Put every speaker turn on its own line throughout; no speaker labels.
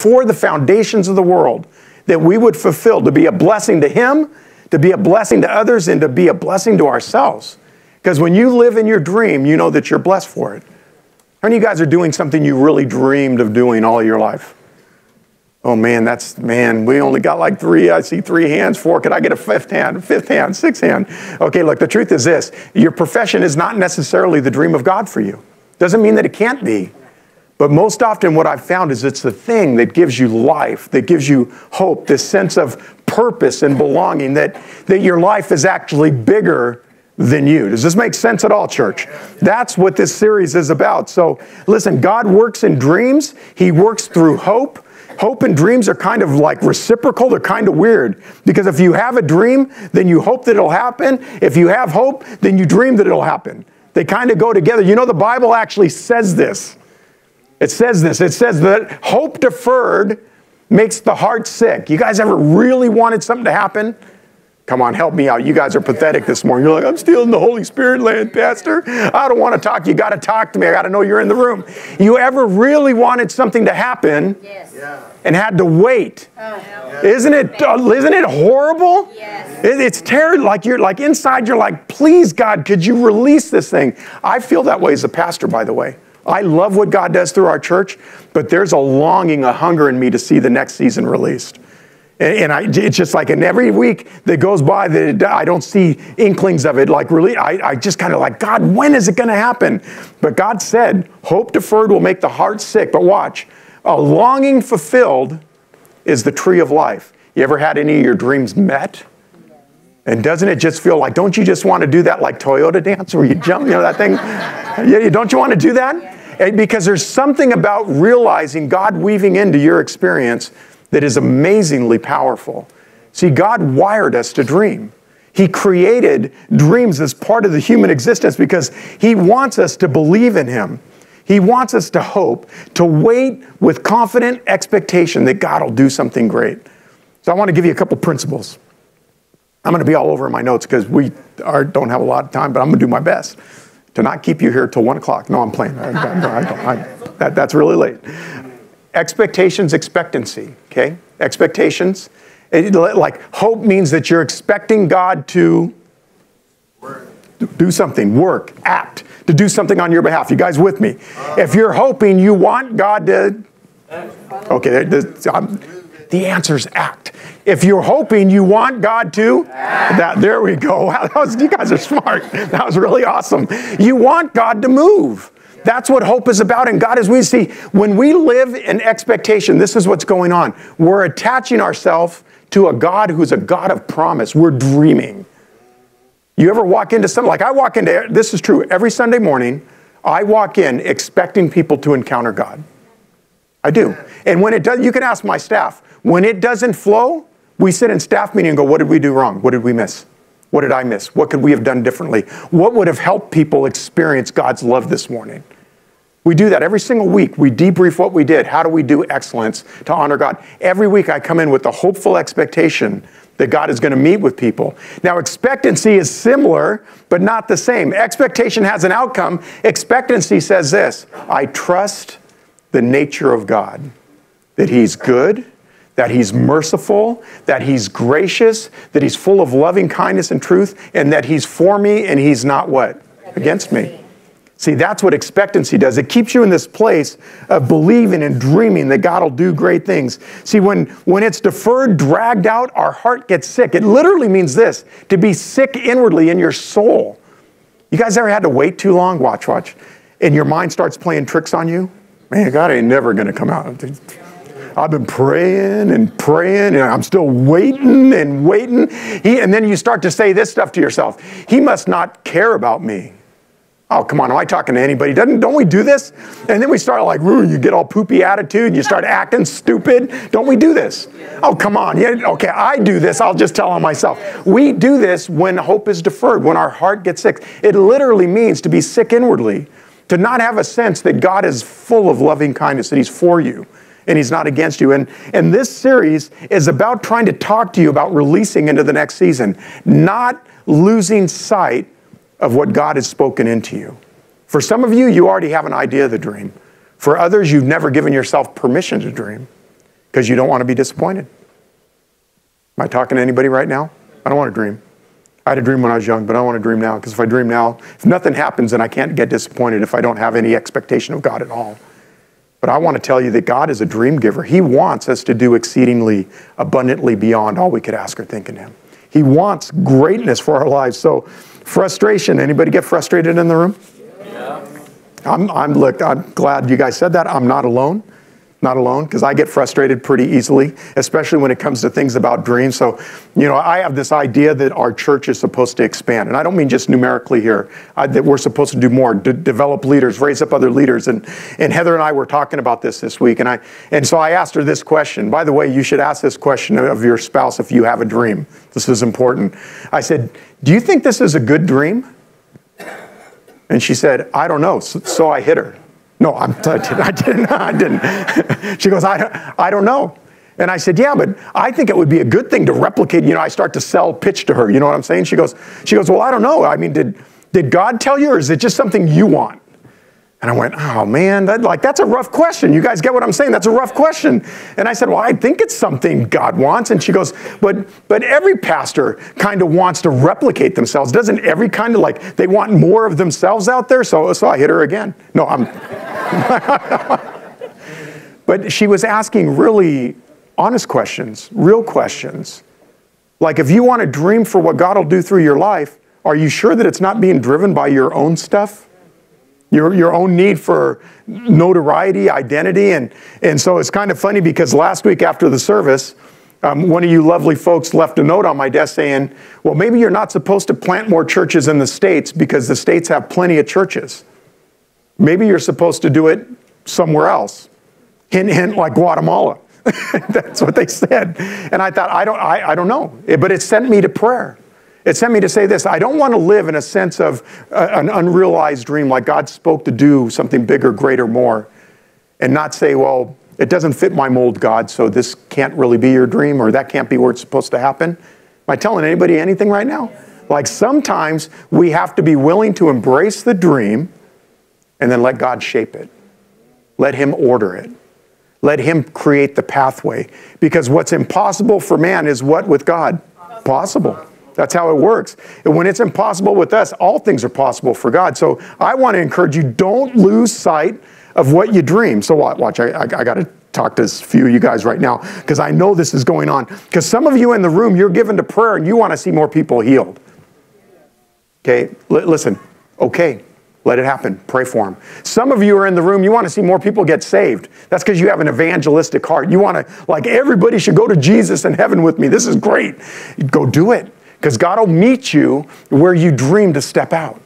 before the foundations of the world that we would fulfill to be a blessing to Him, to be a blessing to others, and to be a blessing to ourselves. Because when you live in your dream, you know that you're blessed for it. How many of you guys are doing something you really dreamed of doing all your life? Oh man, that's man, we only got like three. I see three hands, four. Could I get a fifth hand, fifth hand, sixth hand? Okay, look, the truth is this your profession is not necessarily the dream of God for you. Doesn't mean that it can't be. But most often, what I've found is it's the thing that gives you life, that gives you hope, this sense of purpose and belonging, that, that your life is actually bigger than you. Does this make sense at all, church? That's what this series is about. So, listen, God works in dreams, He works through hope. Hope and dreams are kind of like reciprocal. They're kind of weird because if you have a dream, then you hope that it'll happen. If you have hope, then you dream that it'll happen. They kind of go together. You know, the Bible actually says this. It says this. It says that hope deferred makes the heart sick. You guys ever really wanted something to happen? Come on, help me out. You guys are pathetic this morning. You're like, I'm still in the Holy Spirit land, Pastor. I don't want to talk. You got to talk to me. I got to know you're in the room. You ever really wanted something to happen yes. and had to wait? Uh, isn't it? Uh, isn't it horrible? Yes. It, it's terrible. Like you're like inside. You're like, please, God, could you release this thing? I feel that way as a pastor, by the way. I love what God does through our church, but there's a longing, a hunger in me to see the next season released. And, I, it's just like, and every week that goes by that I don't see inklings of it, like really, I, I just kind of like, God, when is it going to happen? But God said, hope deferred will make the heart sick. But watch, a longing fulfilled is the tree of life. You ever had any of your dreams met? And doesn't it just feel like, don't you just want to do that like Toyota dance where you jump, you know, that thing? Yeah, don't you want to do that? Because there's something about realizing God weaving into your experience that is amazingly powerful. See, God wired us to dream. He created dreams as part of the human existence because He wants us to believe in Him. He wants us to hope, to wait with confident expectation that God will do something great. So I want to give you a couple principles. I'm going to be all over my notes because we are, don't have a lot of time, but I'm going to do my best to not keep you here till one o'clock. No, I'm playing. I, I, I, that, that's really late. Expectations, expectancy, okay? Expectations. It, like hope means that you're expecting God to do something, work, act, to do something on your behalf. You guys with me? If you're hoping you want God to, okay, the answer is act. If you're hoping you want God to, that there we go. Wow, was, you guys are smart. That was really awesome. You want God to move. That's what hope is about. And God, as we see, when we live in expectation, this is what's going on. We're attaching ourselves to a God who's a God of promise. We're dreaming. You ever walk into something like I walk into, this is true, every Sunday morning, I walk in expecting people to encounter God. I do. And when it does, you can ask my staff, when it doesn't flow, we sit in staff meeting and go, what did we do wrong? What did we miss? What did I miss? What could we have done differently? What would have helped people experience God's love this morning? We do that every single week. We debrief what we did. How do we do excellence to honor God? Every week I come in with the hopeful expectation that God is going to meet with people. Now, expectancy is similar, but not the same. Expectation has an outcome. Expectancy says this I trust the nature of God, that He's good, that he's merciful, that he's gracious, that he's full of loving kindness and truth, and that he's for me and he's not what? Against me. See, that's what expectancy does. It keeps you in this place of believing and dreaming that God will do great things. See, when, when it's deferred, dragged out, our heart gets sick. It literally means this to be sick inwardly in your soul. You guys ever had to wait too long? Watch, watch. And your mind starts playing tricks on you? Man, God ain't never going to come out. I've been praying and praying, and I'm still waiting and waiting. He, and then you start to say this stuff to yourself He must not care about me. Oh, come on, am I talking to anybody? Doesn't, don't we do this? And then we start like, you get all poopy attitude, you start acting stupid. Don't we do this? Oh, come on. Yeah, okay, I do this. I'll just tell on myself. We do this when hope is deferred, when our heart gets sick. It literally means to be sick inwardly, to not have a sense that God is full of loving kindness, that He's for you and he's not against you. And, and this series is about trying to talk to you about releasing into the next season, not losing sight of what God has spoken into you. For some of you, you already have an idea of the dream. For others, you've never given yourself permission to dream. because you don't want to be disappointed. Am I talking to anybody right now? I don't want to dream. I had a dream when I was young, but I don't want to dream now because if I dream now, if nothing happens, then I can't get disappointed if I don't have any expectation of God at all. But I want to tell you that God is a dream giver. He wants us to do exceedingly abundantly beyond all we could ask or think in Him. He wants greatness for our lives. So, frustration. Anybody get frustrated in the room? Yeah. I'm, I'm look. I'm glad you guys said that. I'm not alone not alone because I get frustrated pretty easily, especially when it comes to things about dreams. So, you know, I have this idea that our church is supposed to expand. And I don't mean just numerically here, I, that we're supposed to do more, develop leaders, raise up other leaders. And, and Heather and I were talking about this this week. And, I, and so I asked her this question. By the way, you should ask this question of your spouse if you have a dream. This is important. I said, Do you think this is a good dream? And she said, I don't know. So, so I hit her. No, I'm, I didn't. I didn't. she goes, I, I don't know. And I said, yeah, but I think it would be a good thing to replicate. You know, I start to sell pitch to her. You know what I'm saying? She goes, she goes, well, I don't know. I mean, did, did God tell you or is it just something you want? And I went, oh man, that, like that's a rough question. You guys get what I'm saying? That's a rough question. And I said, well, I think it's something God wants. And she goes, but but every pastor kind of wants to replicate themselves. Doesn't every kind of like they want more of themselves out there? So so I hit her again. No, I'm. but she was asking really honest questions, real questions. Like if you want to dream for what God will do through your life, are you sure that it's not being driven by your own stuff? Your, your own need for notoriety, identity. And, and so it's kind of funny because last week after the service, um, one of you lovely folks left a note on my desk saying, well, maybe you're not supposed to plant more churches in the States because the States have plenty of churches. Maybe you're supposed to do it somewhere else. Hint, hint, like Guatemala. That's what they said. And I thought, I don't, I, I don't know. But it sent me to prayer. It sent me to say this I don't want to live in a sense of uh, an unrealized dream, like God spoke to do something bigger, greater, more, and not say, well, it doesn't fit my mold, God, so this can't really be your dream or that can't be where it's supposed to happen. Am I telling anybody anything right now? Like sometimes we have to be willing to embrace the dream and then let God shape it, let Him order it. Let him create the pathway. Because what's impossible for man is what with God? Possible. That's how it works. And when it's impossible with us, all things are possible for God. So I want to encourage you don't lose sight of what you dream. So watch, I, I, I got to talk to a few of you guys right now because I know this is going on. Because some of you in the room, you're given to prayer and you want to see more people healed. Okay, L- listen, okay, let it happen. Pray for them. Some of you are in the room, you want to see more people get saved. That's because you have an evangelistic heart. You want to, like, everybody should go to Jesus in heaven with me. This is great. Go do it. Because God will meet you where you dream to step out.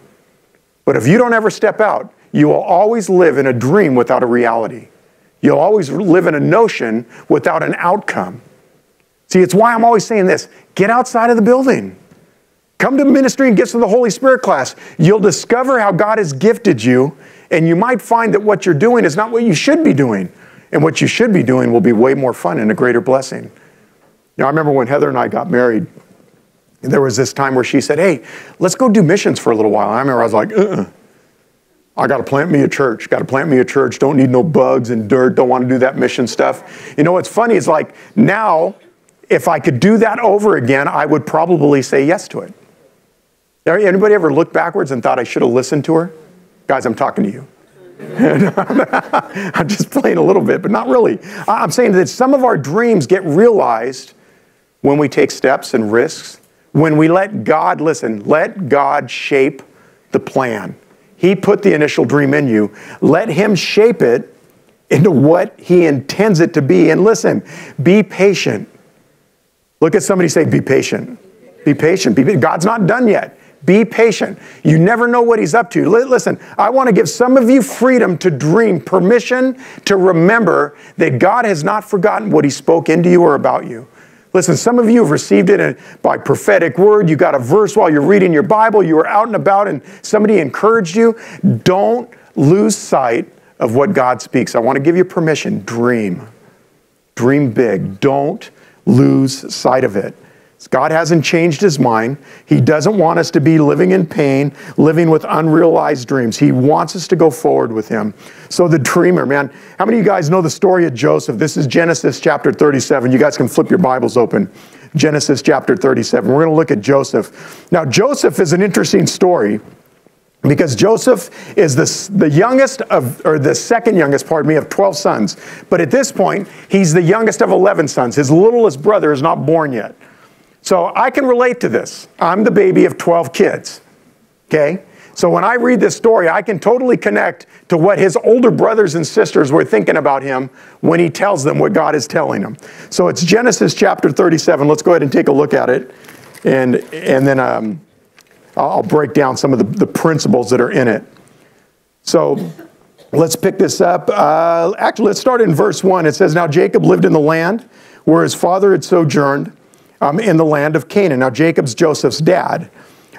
But if you don't ever step out, you will always live in a dream without a reality. You'll always live in a notion without an outcome. See, it's why I'm always saying this get outside of the building. Come to ministry and gifts of the Holy Spirit class. You'll discover how God has gifted you, and you might find that what you're doing is not what you should be doing. And what you should be doing will be way more fun and a greater blessing. Now, I remember when Heather and I got married, there was this time where she said, Hey, let's go do missions for a little while. I remember I was like, uh-uh. I got to plant me a church. Got to plant me a church. Don't need no bugs and dirt. Don't want to do that mission stuff. You know what's funny is like now, if I could do that over again, I would probably say yes to it. Anybody ever looked backwards and thought I should have listened to her? Guys, I'm talking to you. I'm just playing a little bit, but not really. I'm saying that some of our dreams get realized when we take steps and risks when we let God, listen, let God shape the plan. He put the initial dream in you. Let Him shape it into what He intends it to be. And listen, be patient. Look at somebody say, Be patient. Be patient. Be, God's not done yet. Be patient. You never know what He's up to. Listen, I want to give some of you freedom to dream, permission to remember that God has not forgotten what He spoke into you or about you. Listen, some of you have received it by prophetic word. You got a verse while you're reading your Bible. You were out and about and somebody encouraged you. Don't lose sight of what God speaks. I want to give you permission. Dream. Dream big. Don't lose sight of it. God hasn't changed his mind. He doesn't want us to be living in pain, living with unrealized dreams. He wants us to go forward with him. So, the dreamer, man, how many of you guys know the story of Joseph? This is Genesis chapter 37. You guys can flip your Bibles open. Genesis chapter 37. We're going to look at Joseph. Now, Joseph is an interesting story because Joseph is the, the youngest of, or the second youngest, pardon me, of 12 sons. But at this point, he's the youngest of 11 sons. His littlest brother is not born yet. So I can relate to this. I'm the baby of 12 kids. Okay? So when I read this story, I can totally connect to what his older brothers and sisters were thinking about him when he tells them what God is telling them. So it's Genesis chapter 37. Let's go ahead and take a look at it. And, and then um, I'll break down some of the, the principles that are in it. So let's pick this up. Uh, actually, let's start in verse 1. It says, Now Jacob lived in the land where his father had sojourned um, in the land of Canaan. Now, Jacob's Joseph's dad.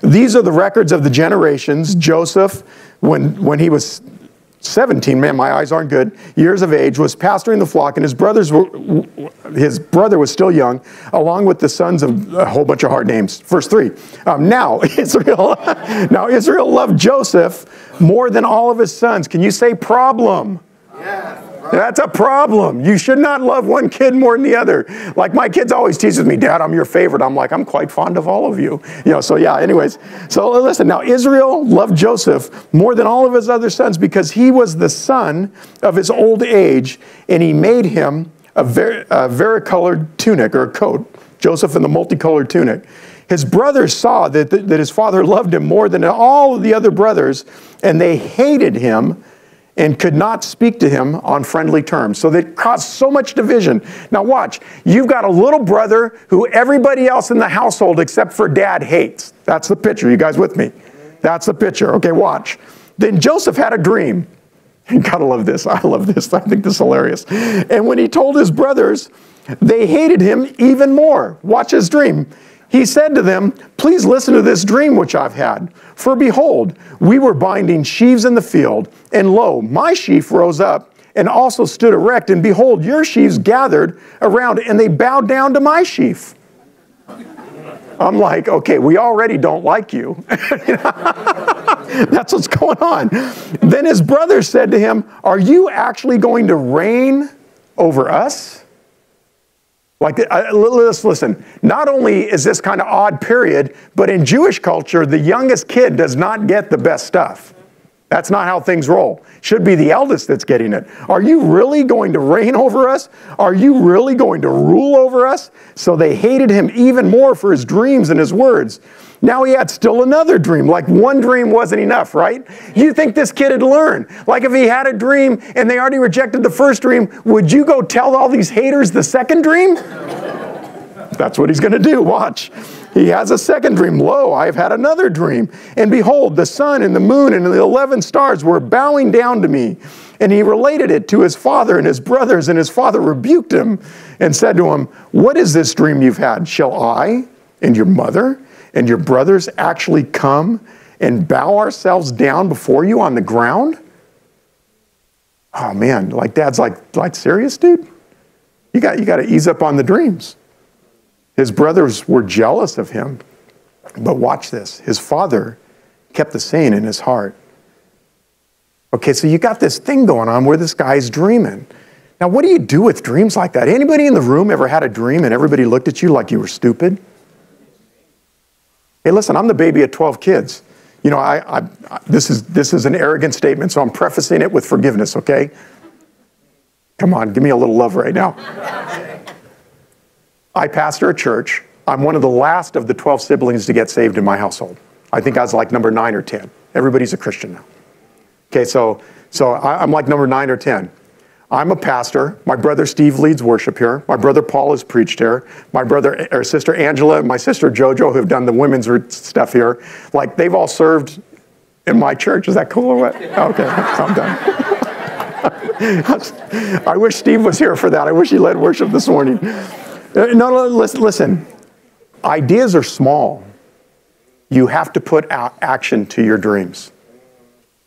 These are the records of the generations. Joseph, when, when he was 17, man, my eyes aren't good, years of age, was pastoring the flock, and his brothers were, his brother was still young, along with the sons of a whole bunch of hard names. Verse three. Um, now Israel, now Israel loved Joseph more than all of his sons. Can you say problem? Yeah. That's a problem. You should not love one kid more than the other. Like my kids always teases me, Dad, I'm your favorite. I'm like, I'm quite fond of all of you. You know, so yeah, anyways. So listen, now Israel loved Joseph more than all of his other sons because he was the son of his old age and he made him a, ver- a varicolored tunic or a coat. Joseph in the multicolored tunic. His brothers saw that, that his father loved him more than all of the other brothers and they hated him and could not speak to him on friendly terms. So that caused so much division. Now, watch, you've got a little brother who everybody else in the household except for dad hates. That's the picture. You guys with me? That's the picture. Okay, watch. Then Joseph had a dream. You gotta love this. I love this. I think this is hilarious. And when he told his brothers, they hated him even more. Watch his dream. He said to them, Please listen to this dream which I've had. For behold, we were binding sheaves in the field, and lo, my sheaf rose up and also stood erect, and behold, your sheaves gathered around, and they bowed down to my sheaf. I'm like, okay, we already don't like you. That's what's going on. Then his brother said to him, Are you actually going to reign over us? Like, uh, let's listen. Not only is this kind of odd period, but in Jewish culture, the youngest kid does not get the best stuff. That's not how things roll. Should be the eldest that's getting it. Are you really going to reign over us? Are you really going to rule over us? So they hated him even more for his dreams and his words. Now he had still another dream. Like one dream wasn't enough, right? You think this kid had learned? Like if he had a dream and they already rejected the first dream, would you go tell all these haters the second dream? That's what he's going to do. Watch. He has a second dream. Lo, I have had another dream. And behold, the sun and the moon and the 11 stars were bowing down to me. And he related it to his father and his brothers, and his father rebuked him and said to him, What is this dream you've had? Shall I and your mother and your brothers actually come and bow ourselves down before you on the ground? Oh man, like dad's like, like serious, dude? You got you got to ease up on the dreams. His brothers were jealous of him. But watch this. His father kept the saying in his heart. Okay, so you got this thing going on where this guy's dreaming. Now, what do you do with dreams like that? Anybody in the room ever had a dream and everybody looked at you like you were stupid? Hey, listen, I'm the baby of 12 kids. You know, I, I, this, is, this is an arrogant statement, so I'm prefacing it with forgiveness, okay? Come on, give me a little love right now. I pastor a church. I'm one of the last of the 12 siblings to get saved in my household. I think I was like number nine or 10. Everybody's a Christian now. Okay, so, so I'm like number nine or 10. I'm a pastor. My brother Steve leads worship here. My brother Paul has preached here. My brother or sister Angela and my sister Jojo who have done the women's stuff here. Like they've all served in my church. Is that cool or what? Okay, I'm done. I wish Steve was here for that. I wish he led worship this morning. Uh, no, no, listen, listen. Ideas are small. You have to put out action to your dreams.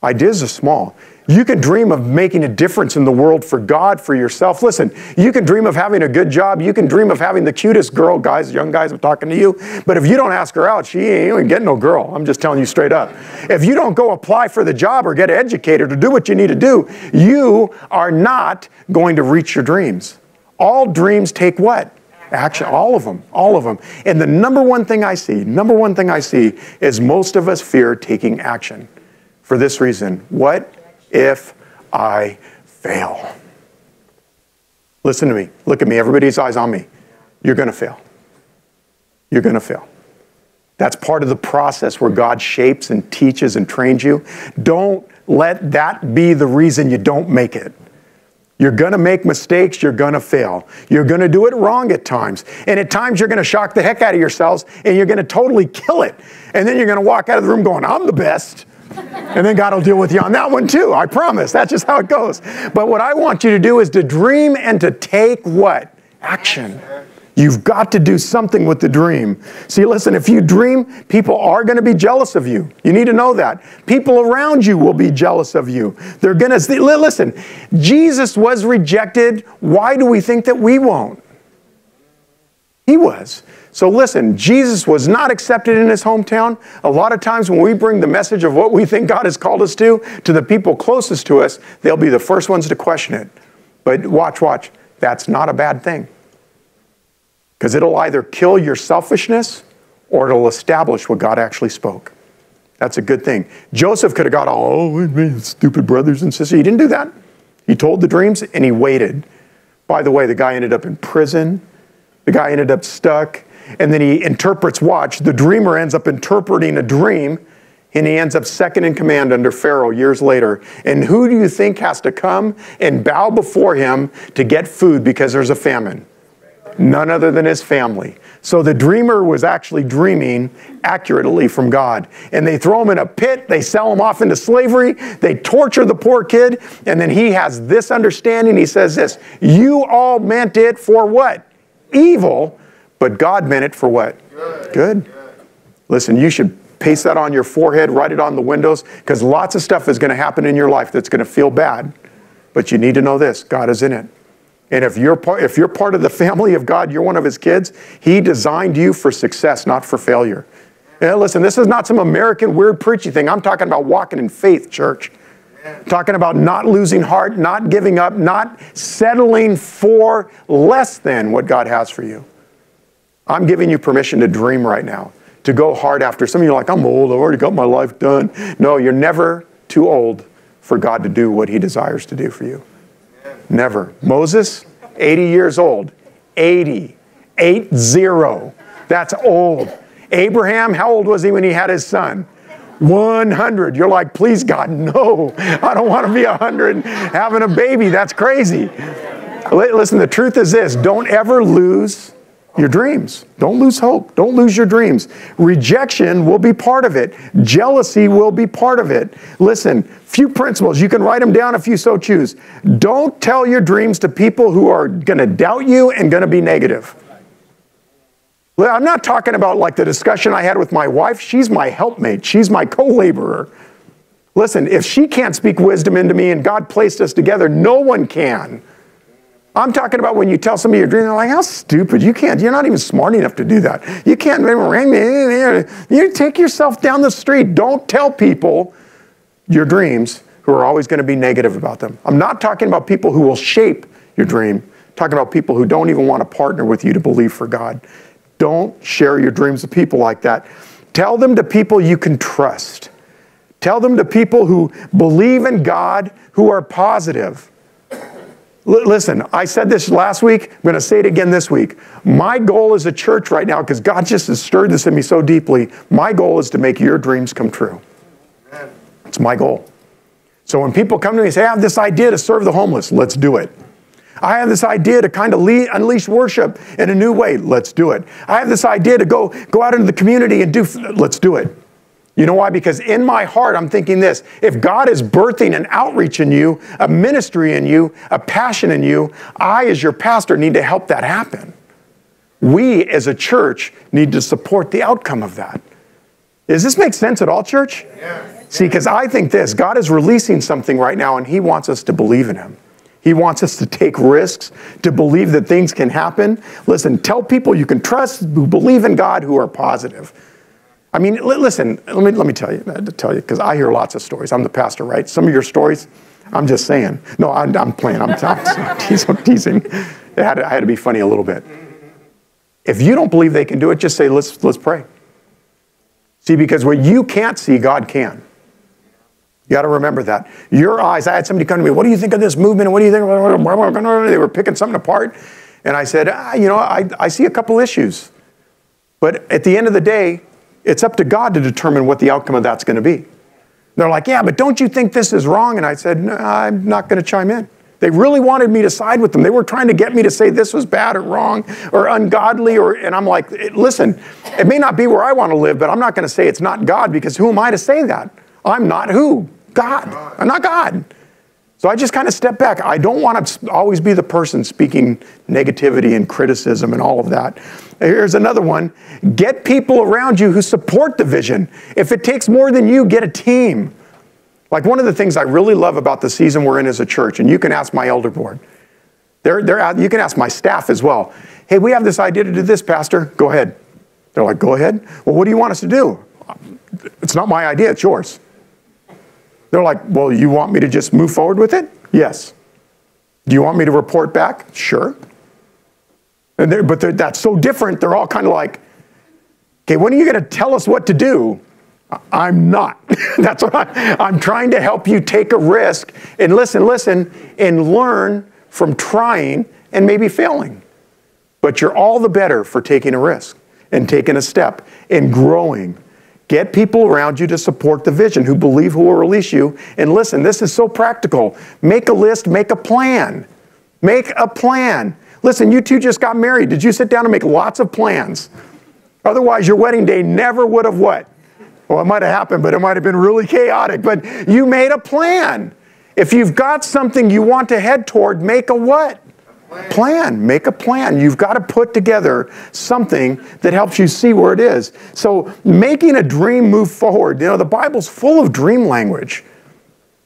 Ideas are small. You can dream of making a difference in the world for God, for yourself. Listen, you can dream of having a good job. You can dream of having the cutest girl, guys, young guys, I'm talking to you. But if you don't ask her out, she ain't even getting no girl. I'm just telling you straight up. If you don't go apply for the job or get educated or do what you need to do, you are not going to reach your dreams. All dreams take what? Action, all of them, all of them. And the number one thing I see, number one thing I see is most of us fear taking action for this reason. What if I fail? Listen to me. Look at me. Everybody's eyes on me. You're going to fail. You're going to fail. That's part of the process where God shapes and teaches and trains you. Don't let that be the reason you don't make it. You're going to make mistakes. You're going to fail. You're going to do it wrong at times. And at times, you're going to shock the heck out of yourselves and you're going to totally kill it. And then you're going to walk out of the room going, I'm the best. And then God will deal with you on that one too. I promise. That's just how it goes. But what I want you to do is to dream and to take what? Action. You've got to do something with the dream. See, listen, if you dream, people are going to be jealous of you. You need to know that. People around you will be jealous of you. They're going to listen. Jesus was rejected. Why do we think that we won't? He was. So listen, Jesus was not accepted in his hometown. A lot of times when we bring the message of what we think God has called us to to the people closest to us, they'll be the first ones to question it. But watch, watch. That's not a bad thing. Because it'll either kill your selfishness or it'll establish what God actually spoke. That's a good thing. Joseph could have got all, oh, stupid brothers and sisters. He didn't do that. He told the dreams and he waited. By the way, the guy ended up in prison. The guy ended up stuck. And then he interprets, watch, the dreamer ends up interpreting a dream and he ends up second in command under Pharaoh years later. And who do you think has to come and bow before him to get food because there's a famine? None other than his family. So the dreamer was actually dreaming accurately from God. And they throw him in a pit, they sell him off into slavery, they torture the poor kid, and then he has this understanding. He says this You all meant it for what? Evil, but God meant it for what? Good. Good. Listen, you should paste that on your forehead, write it on the windows, because lots of stuff is going to happen in your life that's going to feel bad. But you need to know this God is in it. And if you're, part, if you're part of the family of God, you're one of his kids, he designed you for success, not for failure. And listen, this is not some American weird preachy thing. I'm talking about walking in faith, church. Talking about not losing heart, not giving up, not settling for less than what God has for you. I'm giving you permission to dream right now, to go hard after. Some of you are like, I'm old, I've already got my life done. No, you're never too old for God to do what He desires to do for you. Never. Moses, 80 years old. 80. 8 0. That's old. Abraham, how old was he when he had his son? 100. You're like, please, God, no. I don't want to be 100 having a baby. That's crazy. Listen, the truth is this don't ever lose your dreams. Don't lose hope. Don't lose your dreams. Rejection will be part of it. Jealousy will be part of it. Listen, few principles. You can write them down if you so choose. Don't tell your dreams to people who are going to doubt you and going to be negative. I'm not talking about like the discussion I had with my wife. She's my helpmate, she's my co laborer. Listen, if she can't speak wisdom into me and God placed us together, no one can. I'm talking about when you tell somebody your dream, they're like, how stupid, you can't, you're not even smart enough to do that. You can't, you take yourself down the street. Don't tell people your dreams who are always going to be negative about them. I'm not talking about people who will shape your dream. I'm talking about people who don't even want to partner with you to believe for God. Don't share your dreams with people like that. Tell them to people you can trust. Tell them to people who believe in God, who are positive. Listen, I said this last week. I'm going to say it again this week. My goal as a church right now, because God just has stirred this in me so deeply, my goal is to make your dreams come true. It's my goal. So when people come to me and say, I have this idea to serve the homeless, let's do it. I have this idea to kind of lead, unleash worship in a new way, let's do it. I have this idea to go, go out into the community and do, let's do it. You know why? Because in my heart, I'm thinking this if God is birthing an outreach in you, a ministry in you, a passion in you, I, as your pastor, need to help that happen. We, as a church, need to support the outcome of that. Does this make sense at all, church? Yeah. See, because I think this God is releasing something right now, and He wants us to believe in Him. He wants us to take risks, to believe that things can happen. Listen, tell people you can trust who believe in God who are positive. I mean, listen, let me, let me tell you, uh, to tell you, because I hear lots of stories. I'm the pastor, right? Some of your stories, I'm just saying. No, I'm, I'm playing. I'm, I'm, teasing. teasing. It had, to, I had to be funny a little bit. If you don't believe they can do it, just say, let's, let's pray. See, because what you can't see, God can. You got to remember that. Your eyes, I had somebody come to me, what do you think of this movement? What do you think? They were picking something apart. And I said, ah, you know, I, I see a couple issues. But at the end of the day, it's up to God to determine what the outcome of that's going to be. They're like, yeah, but don't you think this is wrong? And I said, no, I'm not going to chime in. They really wanted me to side with them. They were trying to get me to say this was bad or wrong or ungodly. Or, and I'm like, listen, it may not be where I want to live, but I'm not going to say it's not God because who am I to say that? I'm not who? God. I'm not God. So I just kind of step back. I don't want to always be the person speaking negativity and criticism and all of that. Here's another one get people around you who support the vision. If it takes more than you, get a team. Like one of the things I really love about the season we're in as a church, and you can ask my elder board, they're, they're, you can ask my staff as well. Hey, we have this idea to do this, Pastor. Go ahead. They're like, go ahead. Well, what do you want us to do? It's not my idea, it's yours. They're like, well, you want me to just move forward with it? Yes. Do you want me to report back? Sure. And but that's so different. They're all kind of like, okay, when are you going to tell us what to do? I'm not. That's what I, I'm trying to help you take a risk and listen, listen, and learn from trying and maybe failing. But you're all the better for taking a risk and taking a step and growing. Get people around you to support the vision, who believe who will release you. And listen, this is so practical. Make a list, make a plan. Make a plan. Listen, you two just got married. Did you sit down and make lots of plans? Otherwise, your wedding day never would have what? Well, it might have happened, but it might have been really chaotic. But you made a plan. If you've got something you want to head toward, make a what? Plan. Make a plan. You've got to put together something that helps you see where it is. So, making a dream move forward. You know, the Bible's full of dream language.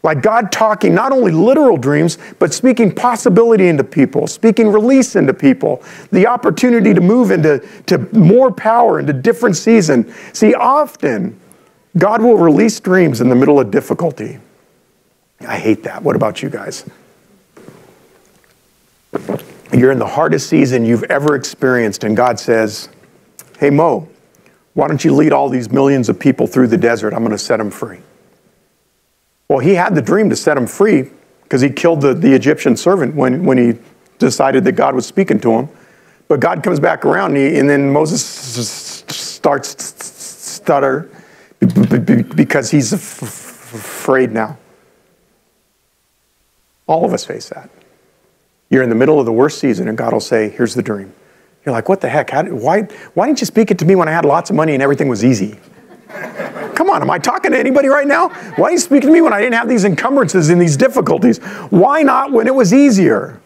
Like God talking not only literal dreams, but speaking possibility into people, speaking release into people, the opportunity to move into to more power, into different season. See, often God will release dreams in the middle of difficulty. I hate that. What about you guys? You're in the hardest season you've ever experienced, and God says, Hey, Mo, why don't you lead all these millions of people through the desert? I'm going to set them free. Well, he had the dream to set them free because he killed the, the Egyptian servant when, when he decided that God was speaking to him. But God comes back around, and, he, and then Moses starts stutter because he's afraid now. All of us face that. You're in the middle of the worst season, and God will say, Here's the dream. You're like, What the heck? How, why, why didn't you speak it to me when I had lots of money and everything was easy? Come on, am I talking to anybody right now? Why are you speaking to me when I didn't have these encumbrances and these difficulties? Why not when it was easier?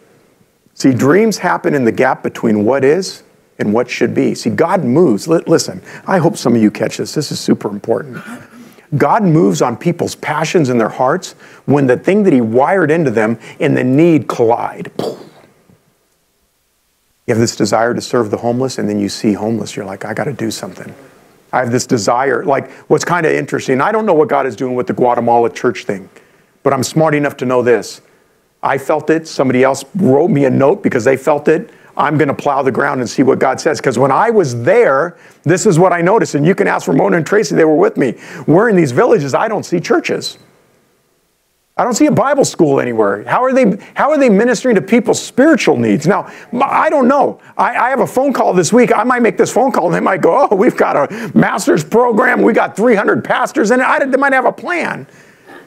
See, dreams happen in the gap between what is and what should be. See, God moves. Listen, I hope some of you catch this. This is super important. God moves on people's passions in their hearts when the thing that He wired into them and the need collide. You have this desire to serve the homeless, and then you see homeless. You're like, I got to do something. I have this desire. Like, what's kind of interesting, I don't know what God is doing with the Guatemala church thing, but I'm smart enough to know this. I felt it. Somebody else wrote me a note because they felt it. I'm going to plow the ground and see what God says. Because when I was there, this is what I noticed. And you can ask Ramona and Tracy, they were with me. We're in these villages, I don't see churches. I don't see a Bible school anywhere. How are they, how are they ministering to people's spiritual needs? Now, I don't know. I, I, have a phone call this week. I might make this phone call and they might go, oh, we've got a master's program. We got 300 pastors in it. I, they might have a plan.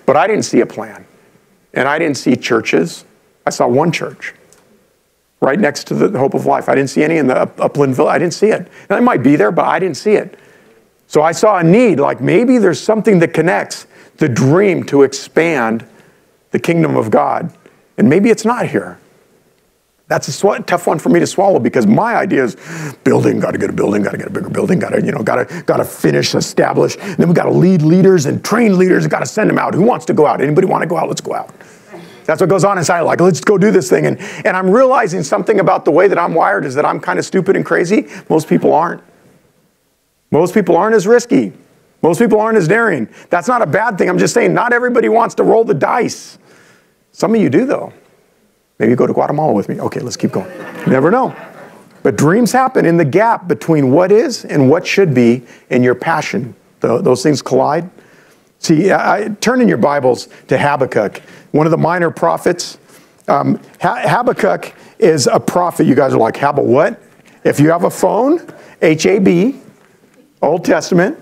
But I didn't see a plan. And I didn't see churches. I saw one church right next to the Hope of Life. I didn't see any in the Upland Village. I didn't see it. And it might be there, but I didn't see it. So I saw a need, like maybe there's something that connects the dream to expand the kingdom of God. And maybe it's not here. That's a tough one for me to swallow because my idea is building, got to get a building, got to get a bigger building, got to you know, got to got to finish, establish. And then we got to lead leaders and train leaders. Got to send them out. Who wants to go out? Anybody want to go out? Let's go out. That's what goes on inside. Like, let's go do this thing. And and I'm realizing something about the way that I'm wired is that I'm kind of stupid and crazy. Most people aren't. Most people aren't as risky. Most people aren't as daring. That's not a bad thing. I'm just saying, not everybody wants to roll the dice. Some of you do, though. Maybe go to Guatemala with me. Okay, let's keep going. You never know. But dreams happen in the gap between what is and what should be in your passion. The, those things collide. See, I, turn in your Bibles to Habakkuk, one of the minor prophets. Um, Habakkuk is a prophet. You guys are like, Hab what? If you have a phone, H A B, Old Testament,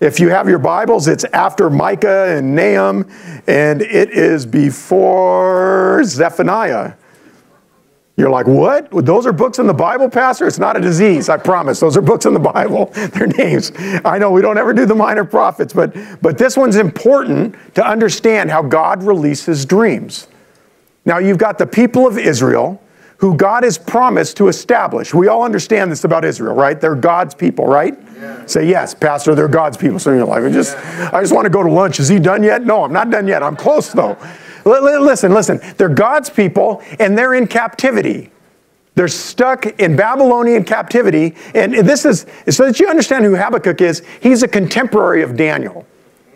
if you have your Bibles, it's after Micah and Nahum, and it is before Zephaniah. You're like, what? Those are books in the Bible, Pastor? It's not a disease, I promise. Those are books in the Bible. They're names. I know we don't ever do the minor prophets, but, but this one's important to understand how God releases dreams. Now, you've got the people of Israel who God has promised to establish. We all understand this about Israel, right? They're God's people, right? Yeah. Say yes, Pastor. They're God's people. So you're like, I just, yeah. I just want to go to lunch. Is he done yet? No, I'm not done yet. I'm close though. Listen, listen. They're God's people, and they're in captivity. They're stuck in Babylonian captivity, and this is so that you understand who Habakkuk is. He's a contemporary of Daniel.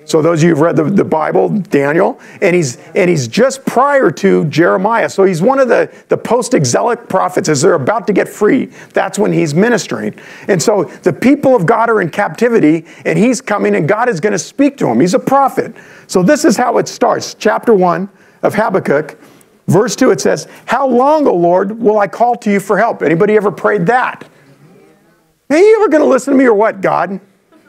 So those of you who've read the, the Bible, Daniel, and he's and he's just prior to Jeremiah. So he's one of the, the post-exilic prophets as they're about to get free. That's when he's ministering. And so the people of God are in captivity, and he's coming, and God is going to speak to him. He's a prophet. So this is how it starts. Chapter one of Habakkuk, verse two, it says, How long, O Lord, will I call to you for help? Anybody ever prayed that? Are you ever going to listen to me or what, God?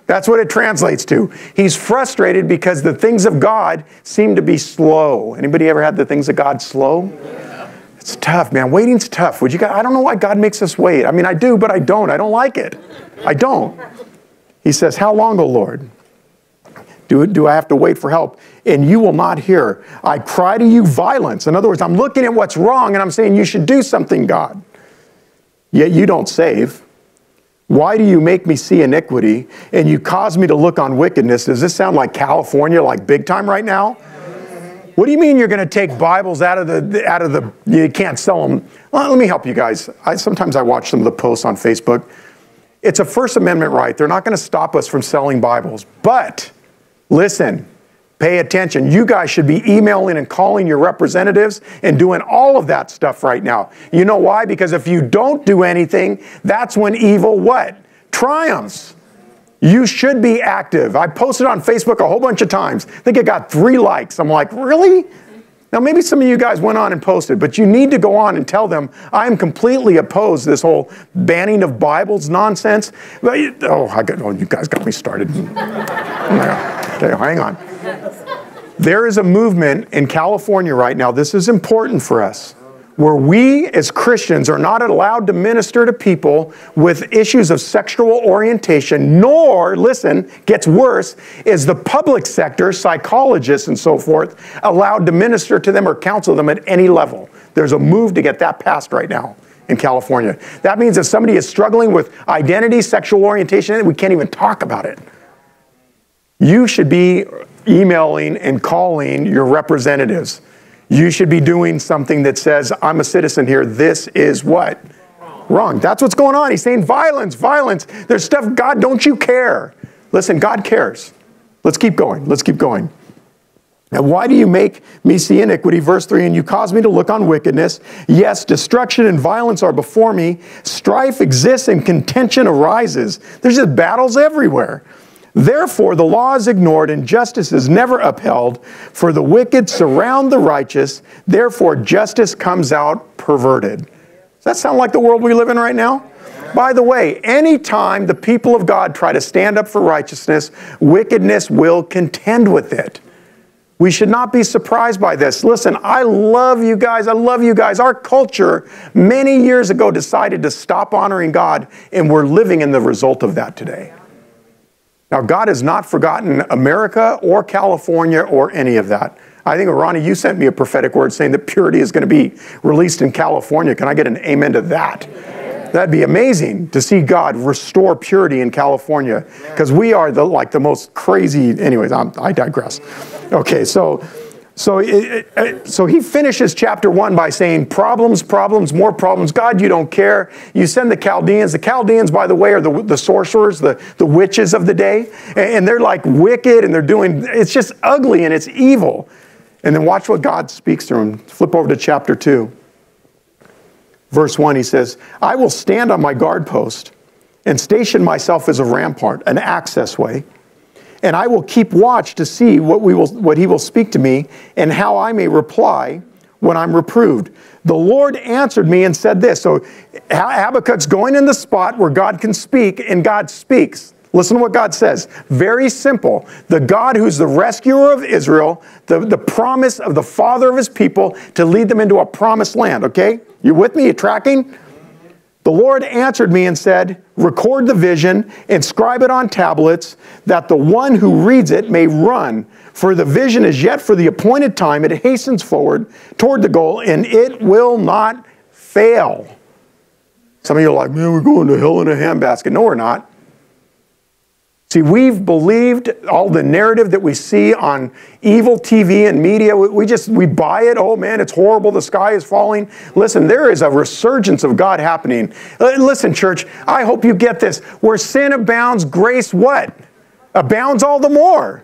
That's what it translates to. He's frustrated because the things of God seem to be slow. Anybody ever had the things of God slow? Yeah. It's tough, man. Waiting's tough. Would you I don't know why God makes us wait. I mean, I do, but I don't. I don't like it. I don't. He says, How long, O Lord? Do, do I have to wait for help? And you will not hear. I cry to you violence. In other words, I'm looking at what's wrong and I'm saying you should do something, God. Yet you don't save. Why do you make me see iniquity and you cause me to look on wickedness? Does this sound like California, like big time right now? What do you mean you're going to take Bibles out of the out of the you can't sell them? Well, let me help you guys. I, sometimes I watch some of the posts on Facebook. It's a First Amendment right. They're not going to stop us from selling Bibles. But listen, Pay attention. You guys should be emailing and calling your representatives and doing all of that stuff right now. You know why? Because if you don't do anything, that's when evil what? Triumphs. You should be active. I posted on Facebook a whole bunch of times. I think it got three likes. I'm like, really? Now, maybe some of you guys went on and posted, but you need to go on and tell them I am completely opposed to this whole banning of Bibles nonsense. Oh, I got, oh you guys got me started. Oh okay, hang on. There is a movement in California right now, this is important for us, where we as Christians are not allowed to minister to people with issues of sexual orientation, nor, listen, gets worse, is the public sector, psychologists and so forth, allowed to minister to them or counsel them at any level. There's a move to get that passed right now in California. That means if somebody is struggling with identity, sexual orientation, we can't even talk about it. You should be emailing and calling your representatives. You should be doing something that says, I'm a citizen here. This is what? Wrong. That's what's going on. He's saying violence, violence. There's stuff, God, don't you care? Listen, God cares. Let's keep going. Let's keep going. And why do you make me see iniquity? Verse 3 And you cause me to look on wickedness. Yes, destruction and violence are before me. Strife exists and contention arises. There's just battles everywhere. Therefore, the law is ignored and justice is never upheld, for the wicked surround the righteous. Therefore, justice comes out perverted. Does that sound like the world we live in right now? By the way, anytime the people of God try to stand up for righteousness, wickedness will contend with it. We should not be surprised by this. Listen, I love you guys. I love you guys. Our culture many years ago decided to stop honoring God, and we're living in the result of that today. Now, God has not forgotten America or California or any of that. I think, Ronnie, you sent me a prophetic word saying that purity is going to be released in California. Can I get an amen to that? That'd be amazing to see God restore purity in California because we are the like the most crazy. Anyways, I'm, i digress. Okay, so so it, it, so he finishes chapter one by saying problems, problems, more problems. God, you don't care. You send the Chaldeans. The Chaldeans, by the way, are the, the sorcerers, the, the witches of the day, and they're like wicked and they're doing. It's just ugly and it's evil. And then watch what God speaks to him. Flip over to chapter two verse 1, he says, I will stand on my guard post and station myself as a rampart, an access way, and I will keep watch to see what, we will, what he will speak to me and how I may reply when I'm reproved. The Lord answered me and said this. So Habakkuk's going in the spot where God can speak, and God speaks. Listen to what God says. Very simple. The God who's the rescuer of Israel, the, the promise of the father of his people to lead them into a promised land, okay? You with me? You tracking? The Lord answered me and said, Record the vision, inscribe it on tablets, that the one who reads it may run. For the vision is yet for the appointed time, it hastens forward toward the goal, and it will not fail. Some of you are like, man, we're going to hell in a handbasket. No, we're not. See, we've believed all the narrative that we see on evil TV and media. We just, we buy it. Oh man, it's horrible. The sky is falling. Listen, there is a resurgence of God happening. Uh, listen, church, I hope you get this. Where sin abounds, grace what? Abounds all the more.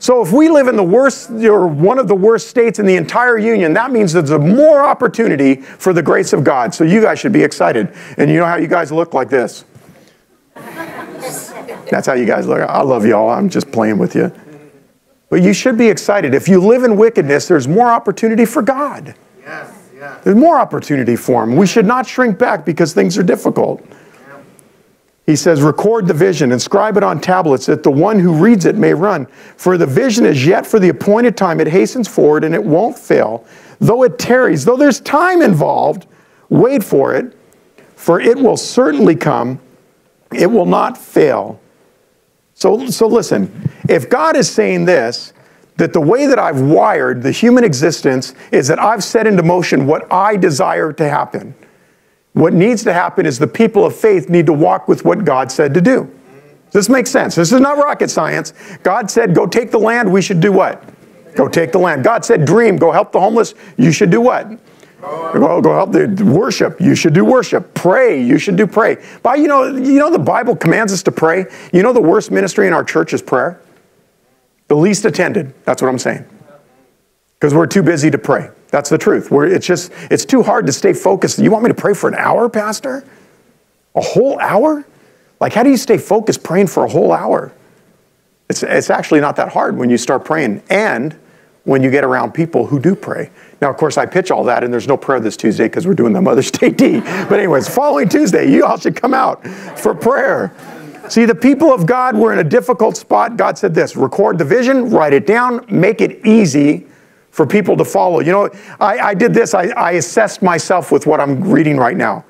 So if we live in the worst or one of the worst states in the entire union, that means there's a more opportunity for the grace of God. So you guys should be excited. And you know how you guys look like this. That's how you guys look. I love y'all. I'm just playing with you. But you should be excited. If you live in wickedness, there's more opportunity for God. Yes, yes. There's more opportunity for Him. We should not shrink back because things are difficult. He says, record the vision, inscribe it on tablets, that the one who reads it may run. For the vision is yet for the appointed time. It hastens forward and it won't fail. Though it tarries, though there's time involved, wait for it, for it will certainly come. It will not fail. So, so listen, if God is saying this, that the way that I've wired the human existence is that I've set into motion what I desire to happen. What needs to happen is the people of faith need to walk with what God said to do. This makes sense. This is not rocket science. God said, go take the land. We should do what? Go take the land. God said, dream, go help the homeless. You should do what? Go, go help the worship. You should do worship. Pray. You should do pray. But you know, you know the Bible commands us to pray. You know the worst ministry in our church is prayer. The least attended. That's what I'm saying. Because we're too busy to pray. That's the truth. We're, it's just it's too hard to stay focused. You want me to pray for an hour, Pastor? A whole hour? Like how do you stay focused praying for a whole hour? It's, it's actually not that hard when you start praying and when you get around people who do pray. Now, of course, I pitch all that, and there's no prayer this Tuesday because we're doing the Mother's Day D. But, anyways, following Tuesday, you all should come out for prayer. See, the people of God were in a difficult spot. God said this record the vision, write it down, make it easy for people to follow. You know, I, I did this, I, I assessed myself with what I'm reading right now.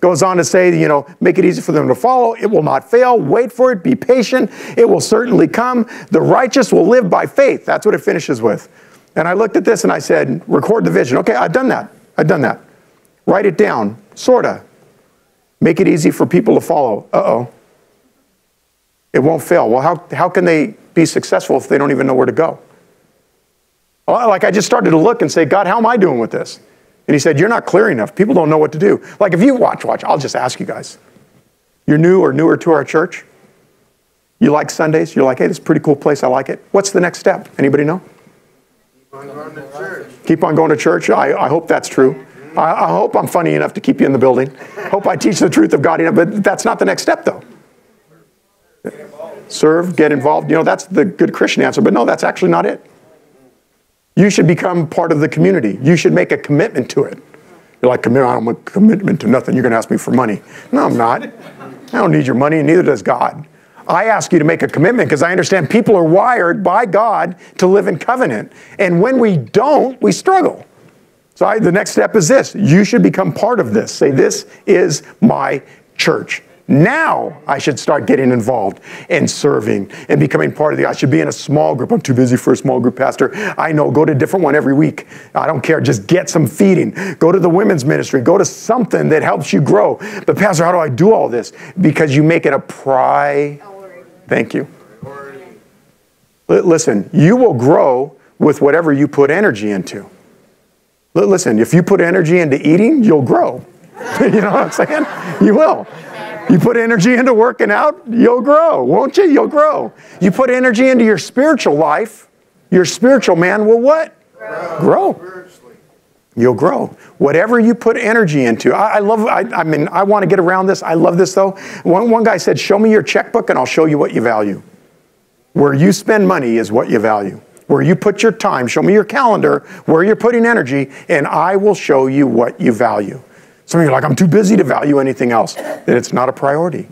Goes on to say, you know, make it easy for them to follow. It will not fail. Wait for it. Be patient. It will certainly come. The righteous will live by faith. That's what it finishes with. And I looked at this and I said, record the vision. Okay, I've done that. I've done that. Write it down, sorta. Make it easy for people to follow. Uh oh. It won't fail. Well, how, how can they be successful if they don't even know where to go? Well, like I just started to look and say, God, how am I doing with this? And he said, You're not clear enough. People don't know what to do. Like if you watch, watch, I'll just ask you guys. You're new or newer to our church. You like Sundays. You're like, hey, this is a pretty cool place. I like it. What's the next step? Anybody know? Keep on going to church. I, I hope that's true. I, I, hope I'm funny enough to keep you in the building. Hope I teach the truth of God enough, but that's not the next step, though. Serve, get involved. You know, that's the good Christian answer, but no, that's actually not it. You should become part of the community. You should make a commitment to it. You're like, I don't want commitment to nothing. You're going to ask me for money. No, I'm not. I don't need your money, and neither does God. I ask you to make a commitment because I understand people are wired by God to live in covenant. And when we don't, we struggle. So I, the next step is this you should become part of this. Say, This is my church. Now I should start getting involved and serving and becoming part of the. I should be in a small group. I'm too busy for a small group, Pastor. I know. Go to a different one every week. I don't care. Just get some feeding. Go to the women's ministry. Go to something that helps you grow. But, Pastor, how do I do all this? Because you make it a pri. Thank you. Listen, you will grow with whatever you put energy into. Listen, if you put energy into eating, you'll grow. you know what I'm saying? You will. You put energy into working out, you'll grow, won't you? You'll grow. You put energy into your spiritual life, your spiritual man will what? Grow. grow. You'll grow. Whatever you put energy into. I, I love, I, I, mean, I want to get around this. I love this though. One, one guy said, Show me your checkbook and I'll show you what you value. Where you spend money is what you value. Where you put your time, show me your calendar, where you're putting energy, and I will show you what you value. Some of you are like, I'm too busy to value anything else. Then it's not a priority.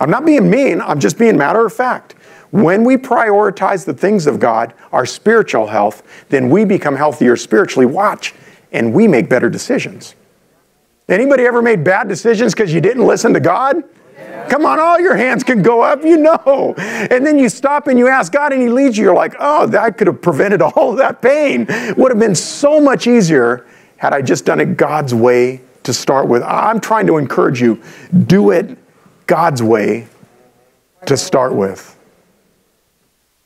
I'm not being mean, I'm just being matter of fact. When we prioritize the things of God, our spiritual health, then we become healthier spiritually. Watch, and we make better decisions. Anybody ever made bad decisions because you didn't listen to God? Come on, all your hands can go up, you know. And then you stop and you ask God and He leads you. You're like, oh, that could have prevented all of that pain. Would have been so much easier had I just done it God's way to start with. I'm trying to encourage you do it God's way to start with.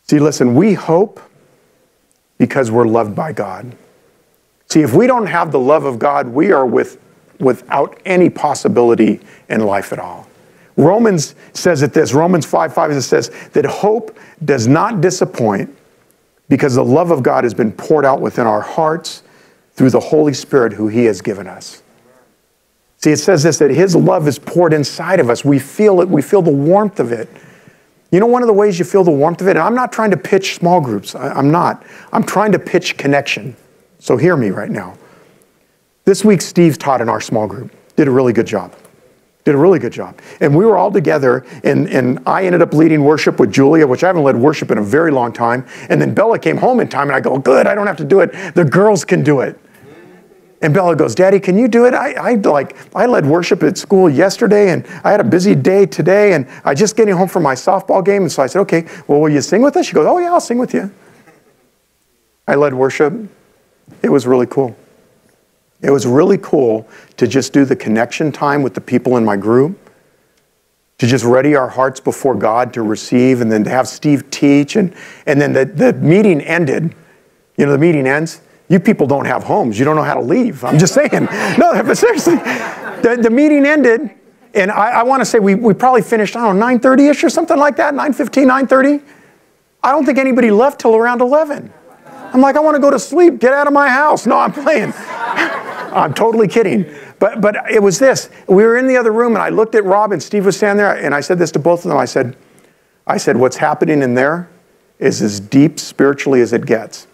See, listen, we hope because we're loved by God. See, if we don't have the love of God, we are with, without any possibility in life at all. Romans says it this Romans 5 5 it says that hope does not disappoint because the love of God has been poured out within our hearts through the Holy Spirit who He has given us. See, it says this that His love is poured inside of us. We feel it, we feel the warmth of it. You know, one of the ways you feel the warmth of it, and I'm not trying to pitch small groups, I, I'm not. I'm trying to pitch connection. So hear me right now. This week, Steve taught in our small group, did a really good job. Did a really good job. And we were all together, and, and I ended up leading worship with Julia, which I haven't led worship in a very long time. And then Bella came home in time, and I go, Good, I don't have to do it. The girls can do it. And Bella goes, Daddy, can you do it? I, I like I led worship at school yesterday and I had a busy day today and I just getting home from my softball game. And so I said, Okay, well, will you sing with us? She goes, Oh yeah, I'll sing with you. I led worship. It was really cool. It was really cool to just do the connection time with the people in my group, to just ready our hearts before God to receive, and then to have Steve teach. And, and then the, the meeting ended. You know, the meeting ends. You people don't have homes. You don't know how to leave. I'm just saying. no, but seriously, the, the meeting ended, and I, I want to say we, we probably finished, I don't know, 9.30ish or something like that, 9.15, 9.30. I don't think anybody left till around 11. I'm like, I want to go to sleep. Get out of my house. No, I'm playing. I'm totally kidding. But, but it was this. We were in the other room, and I looked at Rob, and Steve was standing there, and I said this to both of them. I said, I said, what's happening in there is as deep spiritually as it gets.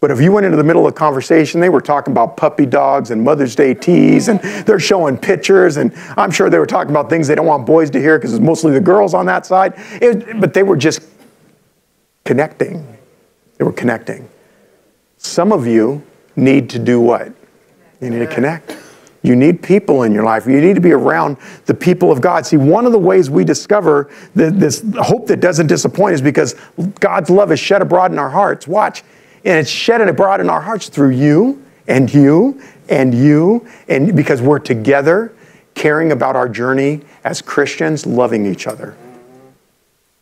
But if you went into the middle of the conversation, they were talking about puppy dogs and Mother's Day teas, and they're showing pictures, and I'm sure they were talking about things they don't want boys to hear because it's mostly the girls on that side. It, but they were just connecting. They were connecting. Some of you need to do what? You need to connect. You need people in your life. You need to be around the people of God. See, one of the ways we discover that this hope that doesn't disappoint is because God's love is shed abroad in our hearts. Watch. And it's shed abroad in our hearts through you and you and you, and because we're together caring about our journey as Christians, loving each other.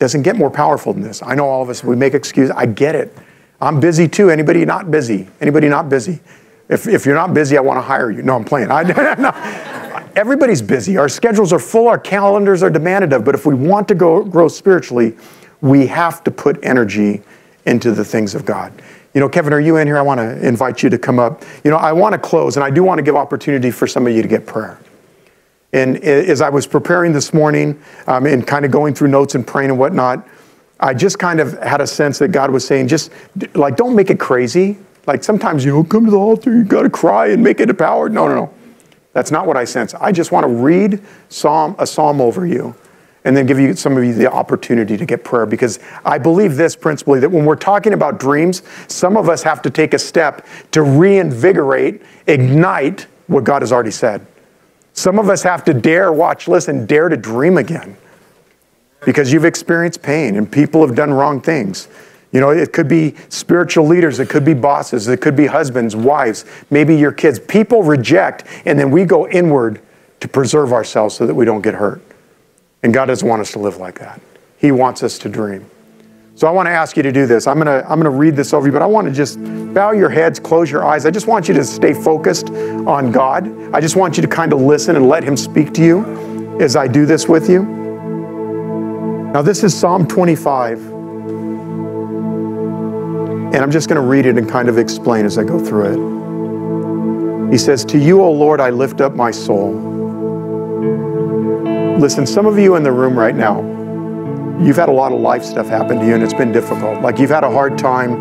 Doesn't get more powerful than this. I know all of us, we make excuses. I get it. I'm busy too. Anybody not busy? Anybody not busy? If, if you're not busy, I want to hire you. No, I'm playing. I, no. Everybody's busy. Our schedules are full, our calendars are demanded of. But if we want to go, grow spiritually, we have to put energy into the things of God. You know, Kevin, are you in here? I want to invite you to come up. You know, I want to close, and I do want to give opportunity for some of you to get prayer. And as I was preparing this morning um, and kind of going through notes and praying and whatnot, I just kind of had a sense that God was saying, just like, don't make it crazy. Like sometimes, you know, come to the altar, you got to cry and make it a power. No, no, no. That's not what I sense. I just want to read psalm, a psalm over you and then give you some of you the opportunity to get prayer because I believe this principally that when we're talking about dreams, some of us have to take a step to reinvigorate, ignite what God has already said. Some of us have to dare, watch, listen, dare to dream again because you've experienced pain and people have done wrong things. You know, it could be spiritual leaders, it could be bosses, it could be husbands, wives, maybe your kids. People reject, and then we go inward to preserve ourselves so that we don't get hurt. And God doesn't want us to live like that. He wants us to dream. So I want to ask you to do this. I'm going to I'm going to read this over you, but I want to just bow your heads, close your eyes. I just want you to stay focused on God. I just want you to kind of listen and let him speak to you as I do this with you. Now this is Psalm 25. And I'm just going to read it and kind of explain as I go through it. He says, "To you, O Lord, I lift up my soul." Listen, some of you in the room right now, you've had a lot of life stuff happen to you and it's been difficult. Like you've had a hard time,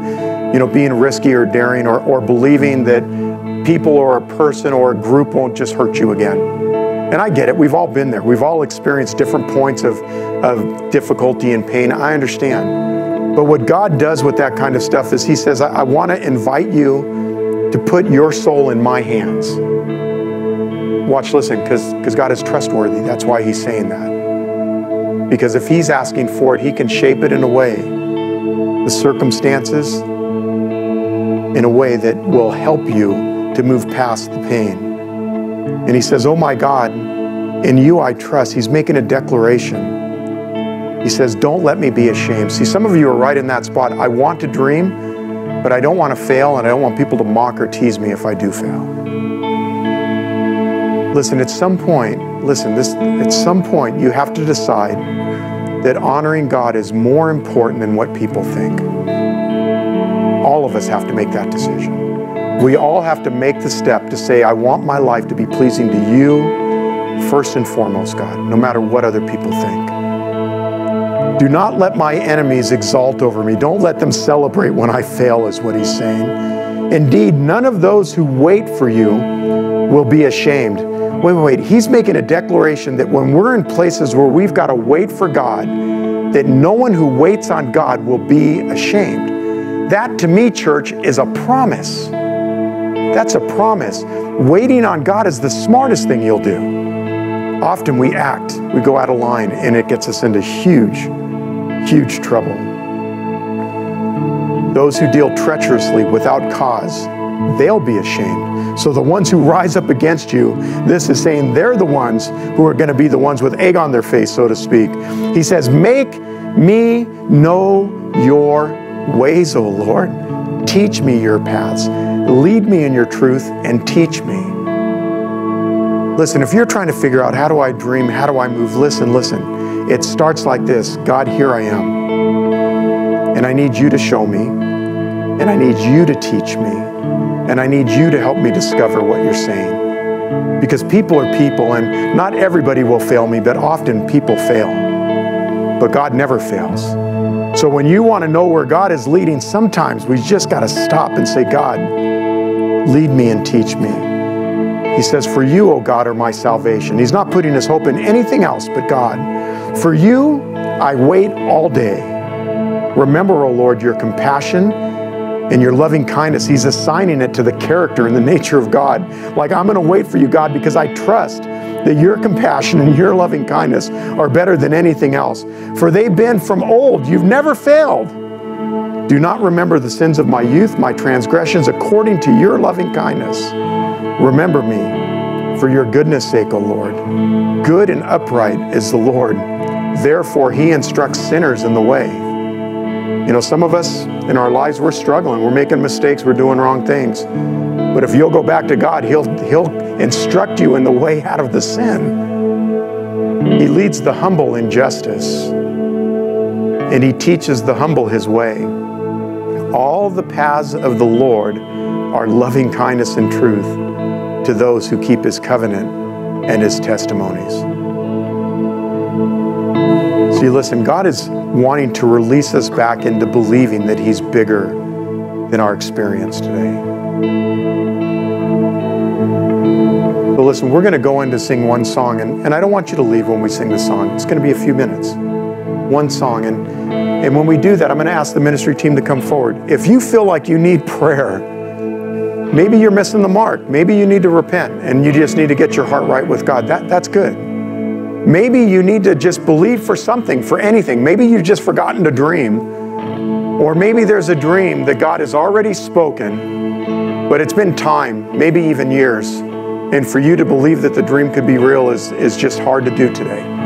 you know, being risky or daring or, or believing that people or a person or a group won't just hurt you again. And I get it. We've all been there. We've all experienced different points of, of difficulty and pain. I understand. But what God does with that kind of stuff is He says, I, I want to invite you to put your soul in my hands. Watch, listen, because because God is trustworthy. That's why He's saying that. Because if He's asking for it, He can shape it in a way, the circumstances, in a way that will help you to move past the pain. And He says, Oh my God, in you I trust. He's making a declaration. He says, Don't let me be ashamed. See, some of you are right in that spot. I want to dream, but I don't want to fail, and I don't want people to mock or tease me if I do fail. Listen, at some point, listen, this at some point you have to decide that honoring God is more important than what people think. All of us have to make that decision. We all have to make the step to say, I want my life to be pleasing to you first and foremost, God, no matter what other people think. Do not let my enemies exalt over me. Don't let them celebrate when I fail, is what he's saying. Indeed, none of those who wait for you will be ashamed. Wait, wait, wait. He's making a declaration that when we're in places where we've got to wait for God, that no one who waits on God will be ashamed. That to me, church, is a promise. That's a promise. Waiting on God is the smartest thing you'll do. Often we act, we go out of line, and it gets us into huge, huge trouble. Those who deal treacherously without cause, they'll be ashamed. So the ones who rise up against you, this is saying they're the ones who are going to be the ones with egg on their face, so to speak. He says, Make me know your ways, O Lord. Teach me your paths. Lead me in your truth and teach me. Listen, if you're trying to figure out how do I dream, how do I move, listen, listen. It starts like this God, here I am. And I need you to show me, and I need you to teach me, and I need you to help me discover what you're saying. Because people are people, and not everybody will fail me, but often people fail. But God never fails. So when you want to know where God is leading, sometimes we just got to stop and say, God, lead me and teach me. He says, For you, O God, are my salvation. He's not putting his hope in anything else but God. For you, I wait all day. Remember, O Lord, your compassion and your loving kindness. He's assigning it to the character and the nature of God. Like, I'm going to wait for you, God, because I trust that your compassion and your loving kindness are better than anything else. For they've been from old. You've never failed. Do not remember the sins of my youth, my transgressions, according to your loving kindness. Remember me for your goodness' sake, O Lord. Good and upright is the Lord. Therefore, he instructs sinners in the way. You know, some of us in our lives, we're struggling. We're making mistakes. We're doing wrong things. But if you'll go back to God, He'll, he'll instruct you in the way out of the sin. He leads the humble in justice, and He teaches the humble His way. All the paths of the Lord are loving kindness and truth to those who keep His covenant and His testimonies. See, listen, God is wanting to release us back into believing that He's bigger than our experience today. So, listen, we're going to go in to sing one song, and, and I don't want you to leave when we sing the song. It's going to be a few minutes. One song. And, and when we do that, I'm going to ask the ministry team to come forward. If you feel like you need prayer, Maybe you're missing the mark. Maybe you need to repent and you just need to get your heart right with God. That, that's good. Maybe you need to just believe for something, for anything. Maybe you've just forgotten to dream. Or maybe there's a dream that God has already spoken, but it's been time, maybe even years. And for you to believe that the dream could be real is, is just hard to do today.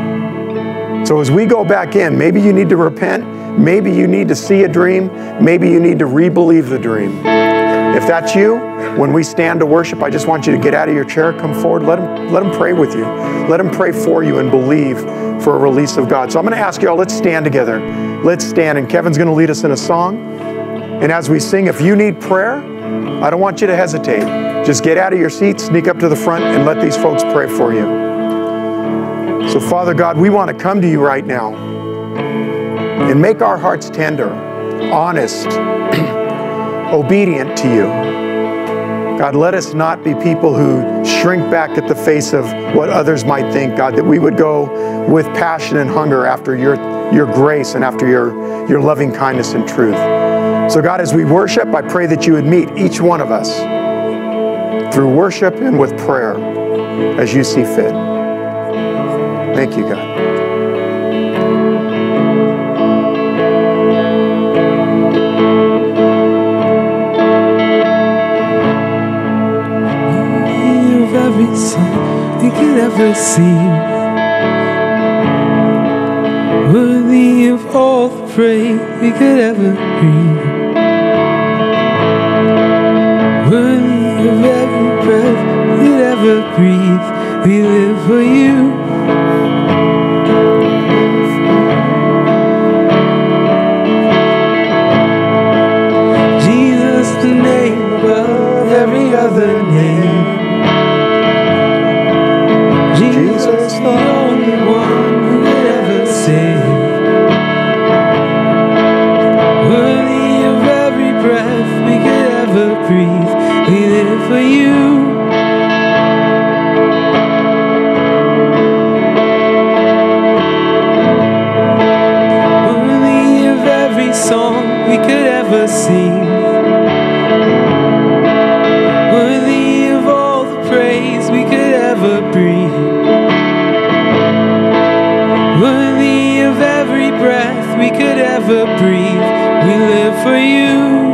So as we go back in, maybe you need to repent. Maybe you need to see a dream. Maybe you need to re-believe the dream. If that's you, when we stand to worship, I just want you to get out of your chair, come forward, let him, let him pray with you. Let him pray for you and believe for a release of God. So I'm going to ask you all, let's stand together. Let's stand, and Kevin's going to lead us in a song. And as we sing, if you need prayer, I don't want you to hesitate. Just get out of your seat, sneak up to the front, and let these folks pray for you. So, Father God, we want to come to you right now and make our hearts tender, honest, obedient to you. God, let us not be people who shrink back at the face of what others might think, God, that we would go with passion and hunger after your, your grace and after your, your loving kindness and truth. So, God, as we worship, I pray that you would meet each one of us through worship and with prayer as you see fit. Thank you, God.
every song we could ever sing. Worthy of all the praise we could ever breathe. Worthy of every breath we could ever breathe. We live for you. Ever sing. Worthy of all the praise we could ever breathe. Worthy of every breath we could ever breathe. We live for you.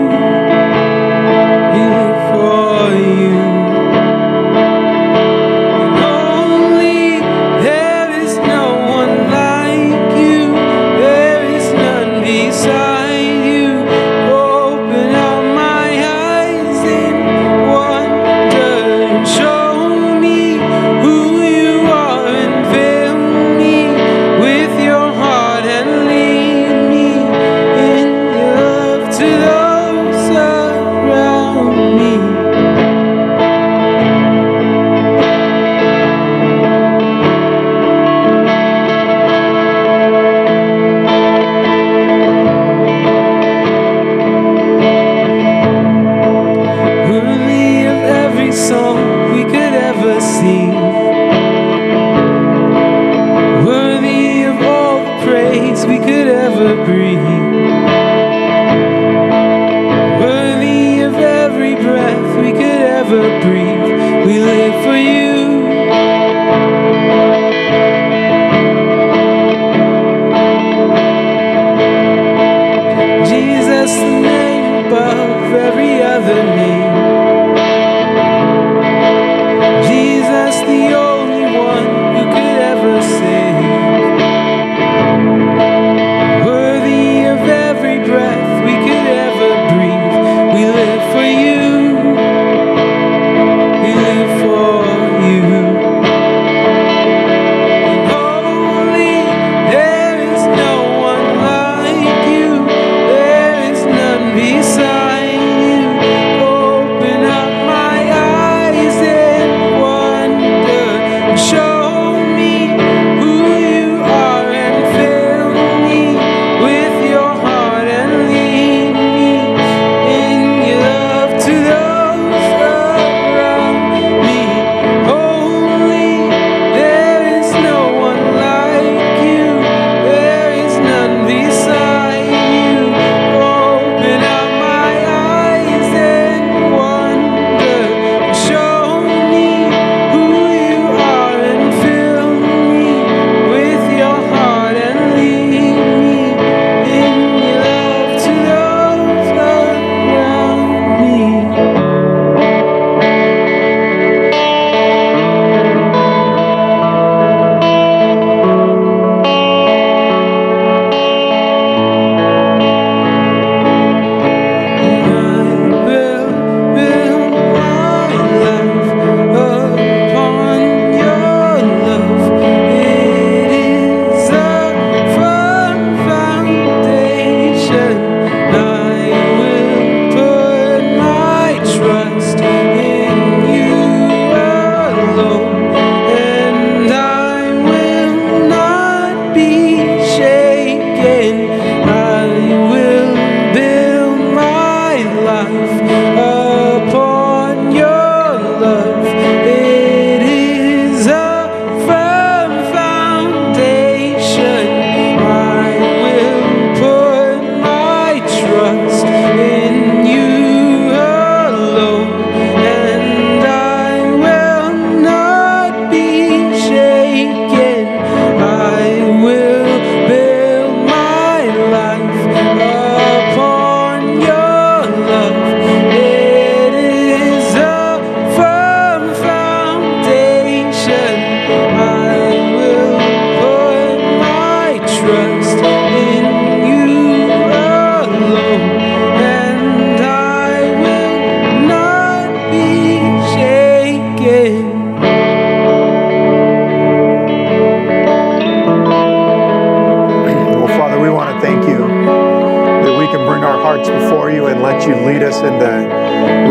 Lead
us into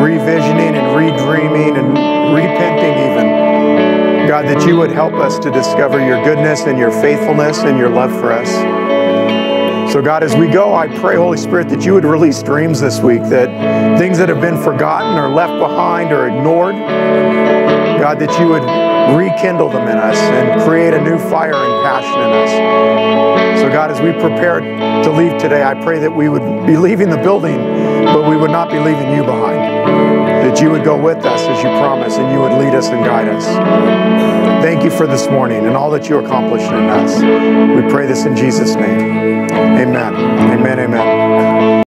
revisioning and redreaming and repenting even. God, that you would help us to discover your goodness and your faithfulness and your love for us. So, God, as we go, I pray, Holy Spirit, that you would release dreams this week, that things that have been forgotten or left behind or ignored, God, that you would rekindle them in us and create a new fire and passion in us. So, God, as we prepare to leave today, I pray that we would be leaving the building, we would not be leaving you behind. That you would go with us as you promised and you would lead us and guide us. Thank you for this morning and all that you accomplished in us. We pray this in Jesus' name. Amen. Amen. Amen.